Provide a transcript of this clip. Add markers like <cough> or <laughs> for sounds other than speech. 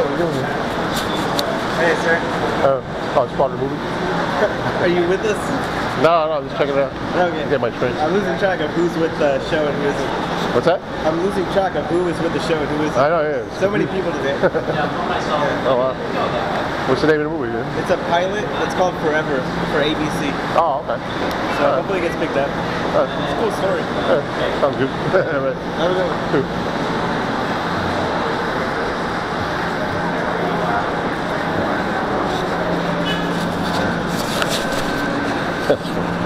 What are you doing? Hey, sir. Oh, oh, it's part of the movie? <laughs> Are you with us? No, no, I'm just checking it out. Okay. Get my trains. I'm losing track of who's with the show and who isn't. What's that? I'm losing track of who is with the show and who isn't. I know, yeah. So many people today. <laughs> Oh, wow. What's the name of the movie? Then? It's a pilot. It's called Forever for ABC. Oh, okay. So hopefully it gets picked up. Uh, It's a cool story. yeah, sounds good. <laughs> All right. Have a good one. そう。